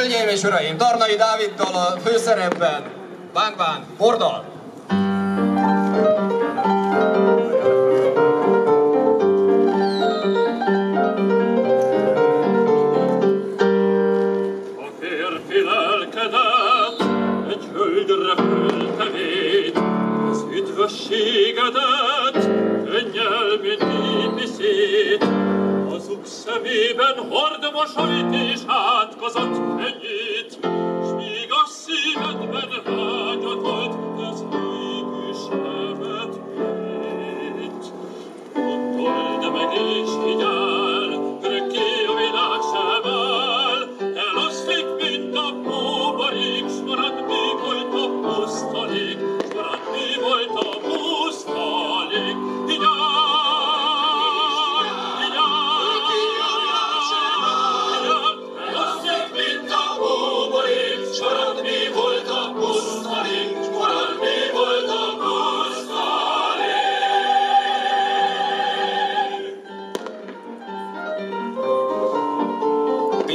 Hölgyeim és uraim, Tarnai Dáviddal a főszerepben, Bánk Bán, Bordal! Egy hölgyre föltevét, az üdvösségedet szemében hord mosolyt és átkozott ennyit, s míg a szívedben vágyatott, ez végül sebet vét. Gondold meg és vigyál,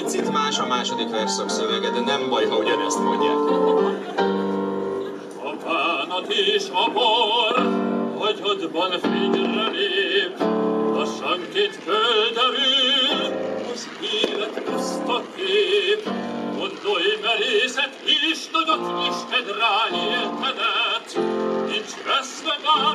Picit más a második verszak szövege, de nem baj, ha ugyanezt mondják. A bánat és a bor, agyadban fényre lép, lassanként földerül, az élet közt a kép. Gondolj merészet és nagyot Isten rá értedet, nincs veszve bármi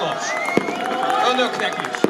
taps! Önöknek is!